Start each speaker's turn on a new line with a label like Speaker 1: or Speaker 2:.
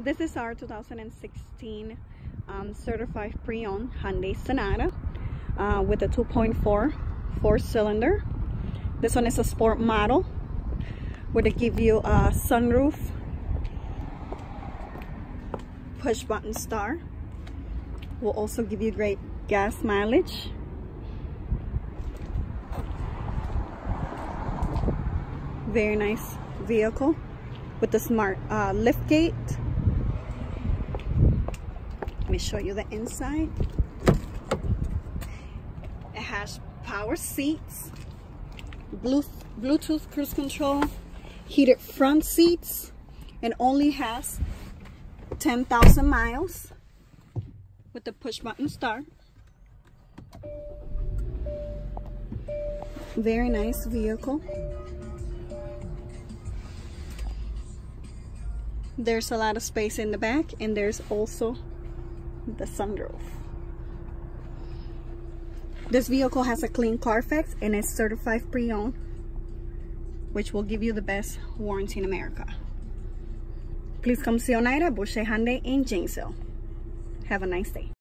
Speaker 1: This is our 2016 um, certified pre-owned Hyundai Sonata uh, with a 2.4 four cylinder. This one is a sport model. Would it give you a sunroof, push button start. Will also give you great gas mileage. Very nice vehicle with the smart uh, lift gate let me show you the inside. It has power seats, blue Bluetooth cruise control, heated front seats, and only has 10,000 miles with the push button start. Very nice vehicle. There's a lot of space in the back and there's also the sunroof. This vehicle has a clean Carfax and is certified pre-owned, which will give you the best warranty in America. Please come see Oneida Boucher Hyundai in Janesville. Have a nice day.